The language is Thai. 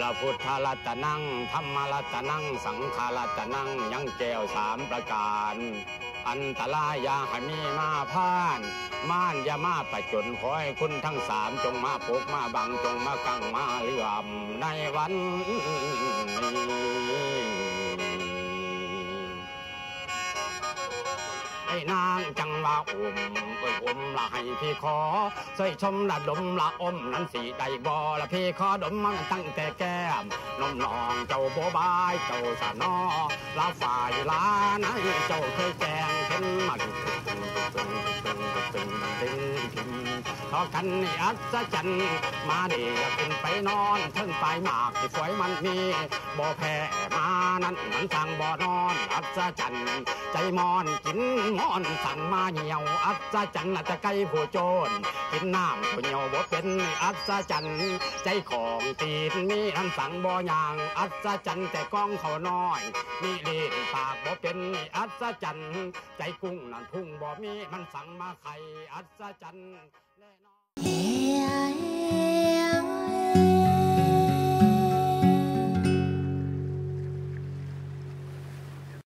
ละพุทธรัตนังธรรมรัตนัง สังฆรัตนังยังแก้วสามประการ อันตรายอยาหมีมาพานม่านอยามาประจนคอยคุณทั้งสามจงมาปกมาบังจงมากังมาเลื่อมในวันนี้ ไอ้นางจังว่าอมเอ้ยอมละให้พี่ขอใส่ชมละดมละอมนั้นสีได้บ่ละพี่ขอดมมันตั้งแต่แก้มนมนองเจ้าโบบายเจ้าสะนอละฝ่ายลาไหนเจ้าเคยแกงเข็นมาดึงดึงดึงดึงดึง ตึงตึงพอกันนี่อัศจรรย์มาดีอยากขึ้นไปนอนเทิงไปหมากที่ฝอยมันมีบ่แพ้มานั้นมันสั่งบ่นอนอัศจรรย์ใจมอนกินมอนสั่งมาเหี่ยวอัศจรรย์น่ะจะไก่ผู้โจรกินน้ำผู้เหี่ยวบ่เป็นอัศจรรย์ใจของตีนมีน้ำสั่งบ่ยางอัศจรรย์แต่กล้องเขาน้อยมีเลี้ปากบ่เป็นอัศจรรย์ใจกุ้งนั่นพุ่งบ่มีมันสั่งมาไข่อัศจรรย์แน่นอนเฮ้